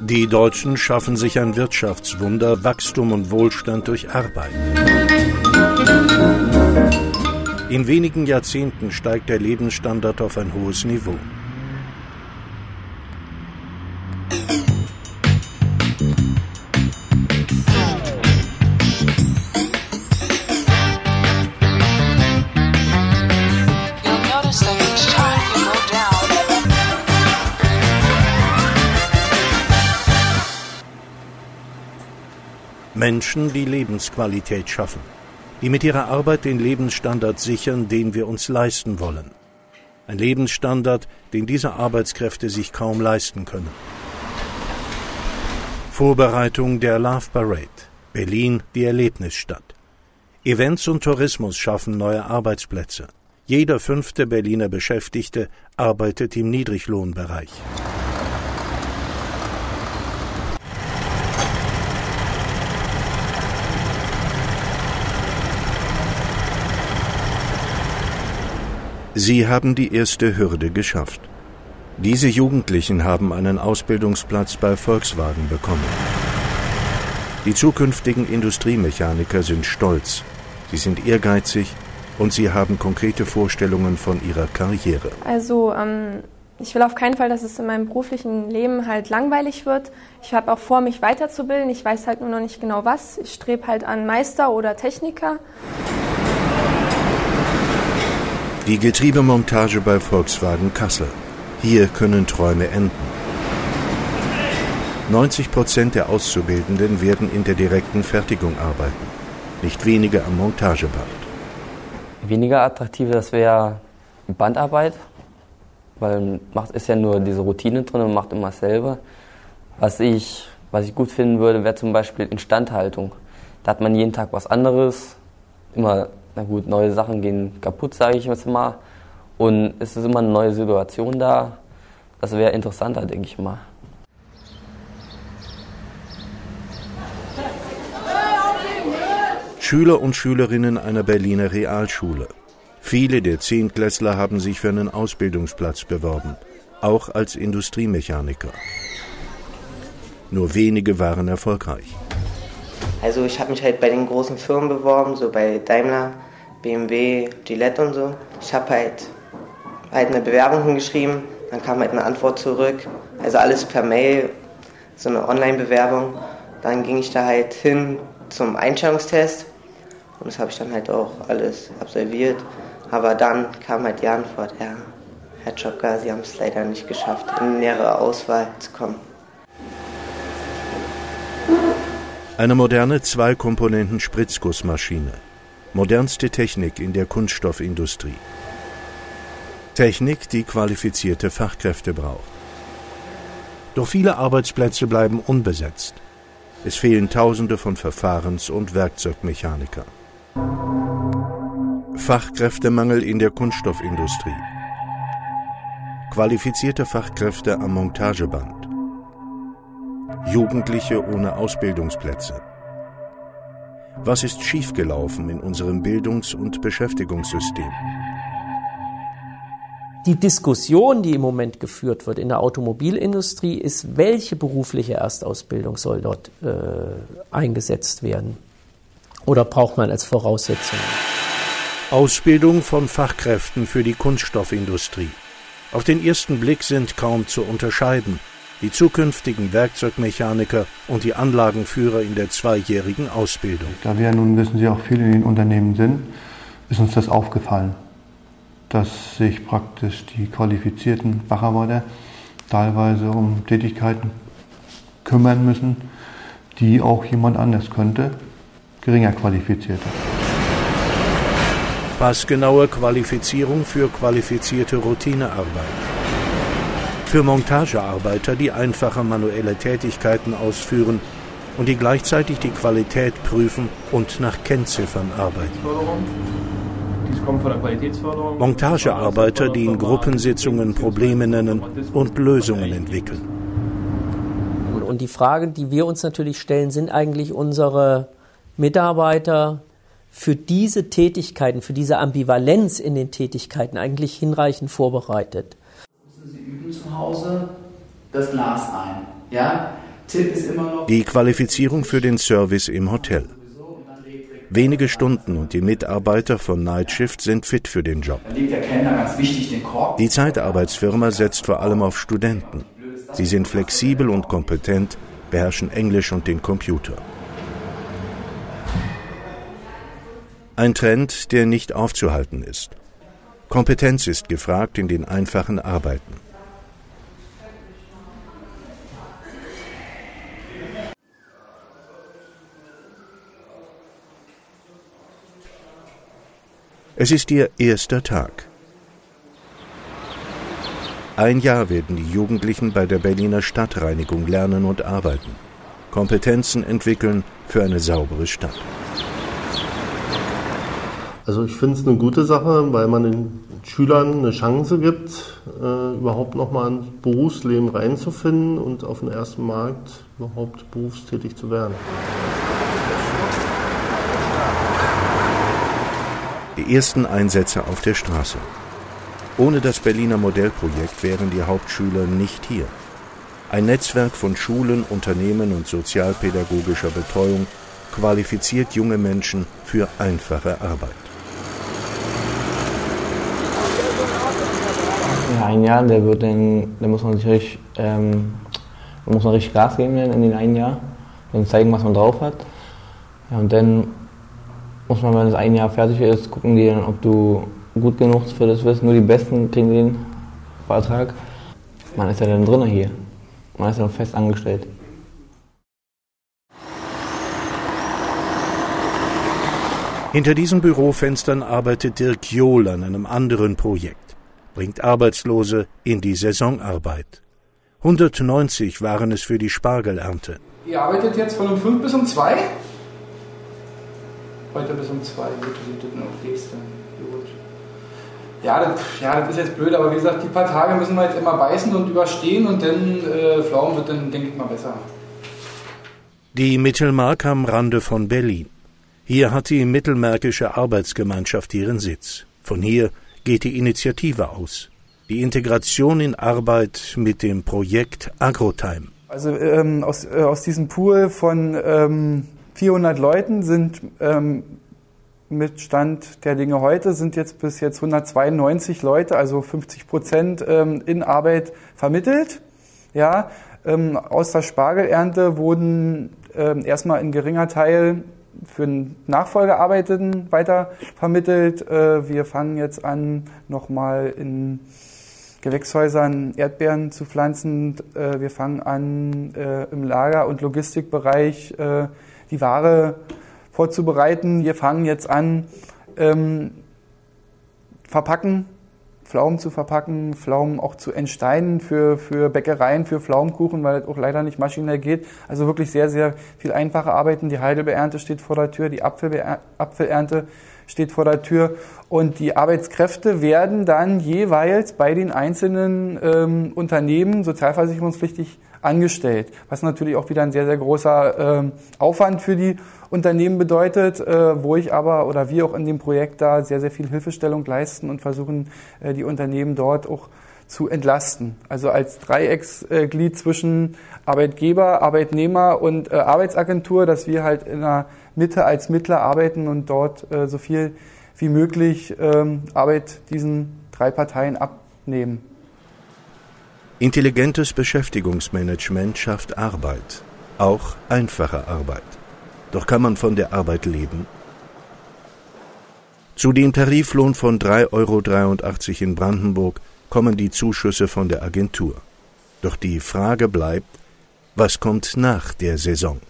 Die Deutschen schaffen sich ein Wirtschaftswunder, Wachstum und Wohlstand durch Arbeit. In wenigen Jahrzehnten steigt der Lebensstandard auf ein hohes Niveau. Menschen, die Lebensqualität schaffen, die mit ihrer Arbeit den Lebensstandard sichern, den wir uns leisten wollen. Ein Lebensstandard, den diese Arbeitskräfte sich kaum leisten können. Vorbereitung der Love Parade. Berlin die Erlebnisstadt. Events und Tourismus schaffen neue Arbeitsplätze. Jeder fünfte Berliner Beschäftigte arbeitet im Niedriglohnbereich. Sie haben die erste Hürde geschafft. Diese Jugendlichen haben einen Ausbildungsplatz bei Volkswagen bekommen. Die zukünftigen Industriemechaniker sind stolz, sie sind ehrgeizig und sie haben konkrete Vorstellungen von ihrer Karriere. Also ähm, ich will auf keinen Fall, dass es in meinem beruflichen Leben halt langweilig wird. Ich habe auch vor, mich weiterzubilden. Ich weiß halt nur noch nicht genau was. Ich strebe halt an Meister oder Techniker. Die Getriebemontage bei Volkswagen Kassel. Hier können Träume enden. 90 Prozent der Auszubildenden werden in der direkten Fertigung arbeiten, nicht wenige am Montageband. Weniger attraktiv, das wäre Bandarbeit, weil macht ist ja nur diese Routine drin und macht immer selber. Was ich, was ich gut finden würde, wäre zum Beispiel Instandhaltung. Da hat man jeden Tag was anderes, immer na gut, neue Sachen gehen kaputt, sage ich jetzt mal. Und es ist immer eine neue Situation da. Das wäre interessanter, denke ich mal. Schüler und Schülerinnen einer Berliner Realschule. Viele der Zehntklässler haben sich für einen Ausbildungsplatz beworben, auch als Industriemechaniker. Nur wenige waren erfolgreich. Also ich habe mich halt bei den großen Firmen beworben, so bei Daimler, BMW, Gillette und so. Ich habe halt, halt eine Bewerbung hingeschrieben, dann kam halt eine Antwort zurück. Also alles per Mail, so eine Online-Bewerbung. Dann ging ich da halt hin zum Einstellungstest und das habe ich dann halt auch alles absolviert. Aber dann kam halt die Antwort, ja, Herr Czopka, Sie haben es leider nicht geschafft, in nähere Auswahl zu kommen. Eine moderne Zwei-Komponenten-Spritzgussmaschine. Modernste Technik in der Kunststoffindustrie. Technik, die qualifizierte Fachkräfte braucht. Doch viele Arbeitsplätze bleiben unbesetzt. Es fehlen Tausende von Verfahrens- und Werkzeugmechanikern. Fachkräftemangel in der Kunststoffindustrie. Qualifizierte Fachkräfte am Montageband. Jugendliche ohne Ausbildungsplätze. Was ist schiefgelaufen in unserem Bildungs- und Beschäftigungssystem? Die Diskussion, die im Moment geführt wird in der Automobilindustrie, ist, welche berufliche Erstausbildung soll dort äh, eingesetzt werden? Oder braucht man als Voraussetzung? Ausbildung von Fachkräften für die Kunststoffindustrie. Auf den ersten Blick sind kaum zu unterscheiden die zukünftigen Werkzeugmechaniker und die Anlagenführer in der zweijährigen Ausbildung. Da wir nun, wissen Sie, auch viel in den Unternehmen sind, ist uns das aufgefallen, dass sich praktisch die qualifizierten Facharbeiter teilweise um Tätigkeiten kümmern müssen, die auch jemand anders könnte, geringer qualifizierter. Passgenaue Qualifizierung für qualifizierte Routinearbeit für Montagearbeiter, die einfache manuelle Tätigkeiten ausführen und die gleichzeitig die Qualität prüfen und nach Kennziffern arbeiten. Montagearbeiter, die in Gruppensitzungen Probleme nennen und Lösungen entwickeln. Und die Frage, die wir uns natürlich stellen, sind eigentlich unsere Mitarbeiter für diese Tätigkeiten, für diese Ambivalenz in den Tätigkeiten eigentlich hinreichend vorbereitet? Sie üben zum zu Hause das Glas ein. Ja? Tipp ist immer noch. Die Qualifizierung für den Service im Hotel. Wenige Stunden und die Mitarbeiter von Nightshift sind fit für den Job. Die Zeitarbeitsfirma setzt vor allem auf Studenten. Sie sind flexibel und kompetent, beherrschen Englisch und den Computer. Ein Trend, der nicht aufzuhalten ist. Kompetenz ist gefragt in den einfachen Arbeiten. Es ist ihr erster Tag. Ein Jahr werden die Jugendlichen bei der Berliner Stadtreinigung lernen und arbeiten, Kompetenzen entwickeln für eine saubere Stadt. Also ich finde es eine gute Sache, weil man den Schülern eine Chance gibt, äh, überhaupt nochmal ins Berufsleben reinzufinden und auf dem ersten Markt überhaupt berufstätig zu werden. Die ersten Einsätze auf der Straße. Ohne das Berliner Modellprojekt wären die Hauptschüler nicht hier. Ein Netzwerk von Schulen, Unternehmen und sozialpädagogischer Betreuung qualifiziert junge Menschen für einfache Arbeit. Ja, ein Jahr, der wird dann, da muss man sich richtig, ähm, muss man richtig Gas geben in den einen Jahr, dann zeigen, was man drauf hat. Ja, und dann muss man, wenn das ein Jahr fertig ist, gucken die dann, ob du gut genug für das bist. Nur die Besten kriegen den Vertrag. Man ist ja dann drinnen hier. Man ist ja noch fest angestellt. Hinter diesen Bürofenstern arbeitet Dirk Johl an einem anderen Projekt, bringt Arbeitslose in die Saisonarbeit. 190 waren es für die Spargelernte. Ihr arbeitet jetzt von um 5 bis um 2? Heute bis um 2, gut, dann auf nächste. Gut. Ja das, ja, das ist jetzt blöd, aber wie gesagt, die paar Tage müssen wir jetzt immer beißen und überstehen und dann äh, Pflaumen wird dann, denke ich mal, besser. Die Mittelmark am Rande von Berlin. Hier hat die Mittelmärkische Arbeitsgemeinschaft ihren Sitz. Von hier geht die Initiative aus. Die Integration in Arbeit mit dem Projekt AgroTime. Also ähm, aus, äh, aus diesem Pool von ähm, 400 Leuten sind ähm, mit Stand der Dinge heute sind jetzt bis jetzt 192 Leute, also 50 Prozent ähm, in Arbeit vermittelt. Ja, ähm, aus der Spargelernte wurden ähm, erstmal ein geringer Teil für Nachfolgearbeiteten weiter vermittelt. Äh, wir fangen jetzt an, nochmal in Gewächshäusern Erdbeeren zu pflanzen. Äh, wir fangen an, äh, im Lager- und Logistikbereich äh, die Ware vorzubereiten. Wir fangen jetzt an, ähm, verpacken, Pflaumen zu verpacken, Pflaumen auch zu entsteinen für, für Bäckereien, für Pflaumenkuchen, weil es auch leider nicht maschinell geht. Also wirklich sehr, sehr viel einfache Arbeiten. Die Heidelbeernte steht vor der Tür, die Apfelernte steht vor der Tür. Und die Arbeitskräfte werden dann jeweils bei den einzelnen ähm, Unternehmen sozialversicherungspflichtig angestellt, was natürlich auch wieder ein sehr, sehr großer äh, Aufwand für die Unternehmen bedeutet, äh, wo ich aber oder wir auch in dem Projekt da sehr, sehr viel Hilfestellung leisten und versuchen, äh, die Unternehmen dort auch zu entlasten. Also als Dreiecksglied zwischen Arbeitgeber, Arbeitnehmer und äh, Arbeitsagentur, dass wir halt in der Mitte als Mittler arbeiten und dort äh, so viel wie möglich ähm, Arbeit diesen drei Parteien abnehmen. Intelligentes Beschäftigungsmanagement schafft Arbeit, auch einfache Arbeit. Doch kann man von der Arbeit leben? Zu dem Tariflohn von 3,83 Euro in Brandenburg kommen die Zuschüsse von der Agentur. Doch die Frage bleibt, was kommt nach der Saison?